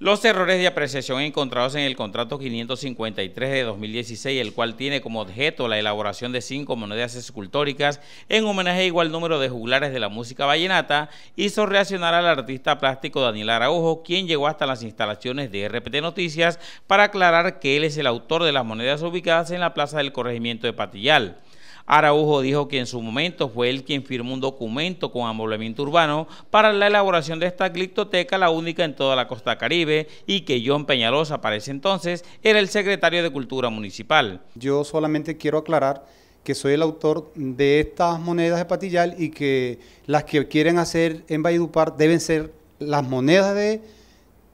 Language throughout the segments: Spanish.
Los errores de apreciación encontrados en el contrato 553 de 2016, el cual tiene como objeto la elaboración de cinco monedas escultóricas en homenaje a igual número de juglares de la música vallenata, hizo reaccionar al artista plástico Daniel Araujo, quien llegó hasta las instalaciones de RPT Noticias para aclarar que él es el autor de las monedas ubicadas en la plaza del corregimiento de Patillal. Araujo dijo que en su momento fue él quien firmó un documento con amoblamiento urbano para la elaboración de esta gliptoteca, la única en toda la costa caribe, y que John Peñalosa para ese entonces era el secretario de Cultura Municipal. Yo solamente quiero aclarar que soy el autor de estas monedas de Patillal y que las que quieren hacer en Valledupar deben ser las monedas de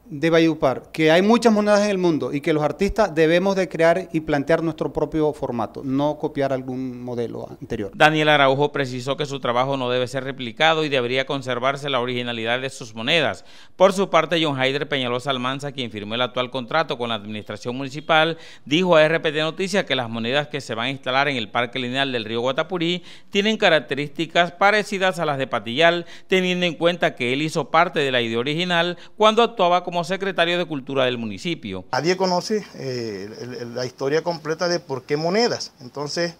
de Valledupar, que hay muchas monedas en el mundo y que los artistas debemos de crear y plantear nuestro propio formato, no copiar algún modelo anterior. Daniel Araujo precisó que su trabajo no debe ser replicado y debería conservarse la originalidad de sus monedas. Por su parte, John Haider Peñalosa Almanza, quien firmó el actual contrato con la administración municipal, dijo a RPT Noticias que las monedas que se van a instalar en el Parque Lineal del río Guatapurí tienen características parecidas a las de Patillal, teniendo en cuenta que él hizo parte de la idea original cuando actuaba como secretario de Cultura del municipio. Nadie conoce eh, la historia completa de por qué monedas, entonces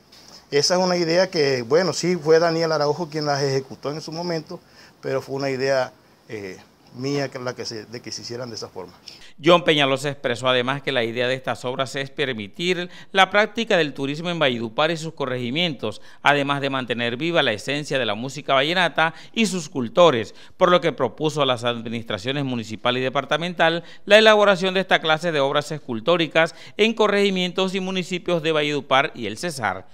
esa es una idea que, bueno, sí fue Daniel Araujo quien las ejecutó en su momento, pero fue una idea... Eh, mía la que se, de que se hicieran de esa forma. John Peñalosa expresó además que la idea de estas obras es permitir la práctica del turismo en Valledupar y sus corregimientos, además de mantener viva la esencia de la música vallenata y sus cultores, por lo que propuso a las administraciones municipal y departamental la elaboración de esta clase de obras escultóricas en corregimientos y municipios de Valledupar y el Cesar.